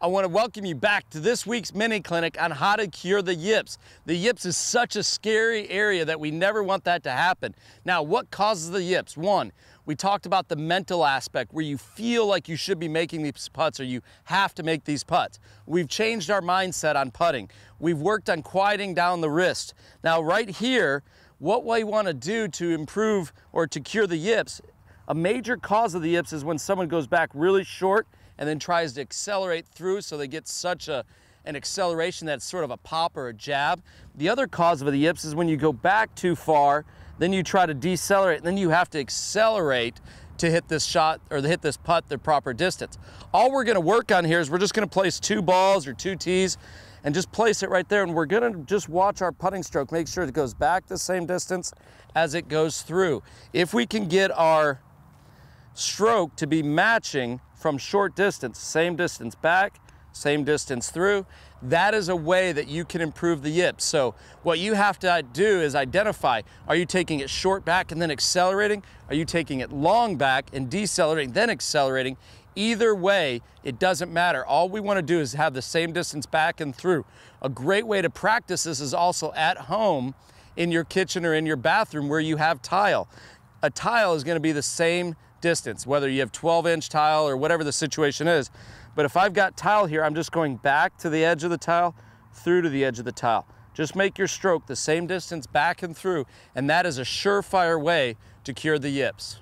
I want to welcome you back to this week's mini clinic on how to cure the yips. The yips is such a scary area that we never want that to happen. Now, what causes the yips? One, we talked about the mental aspect where you feel like you should be making these putts or you have to make these putts. We've changed our mindset on putting. We've worked on quieting down the wrist. Now, right here, what we want to do to improve or to cure the yips, a major cause of the yips is when someone goes back really short and then tries to accelerate through so they get such a, an acceleration that's sort of a pop or a jab. The other cause of the yips is when you go back too far, then you try to decelerate, and then you have to accelerate to hit this shot or to hit this putt the proper distance. All we're gonna work on here is we're just gonna place two balls or two tees and just place it right there. And we're gonna just watch our putting stroke, make sure it goes back the same distance as it goes through. If we can get our stroke to be matching from short distance, same distance back, same distance through. That is a way that you can improve the yips. So what you have to do is identify, are you taking it short back and then accelerating? Are you taking it long back and decelerating, then accelerating? Either way, it doesn't matter. All we wanna do is have the same distance back and through. A great way to practice this is also at home in your kitchen or in your bathroom where you have tile. A tile is gonna be the same distance, whether you have 12 inch tile or whatever the situation is. But if I've got tile here, I'm just going back to the edge of the tile, through to the edge of the tile. Just make your stroke the same distance back and through, and that is a surefire way to cure the yips.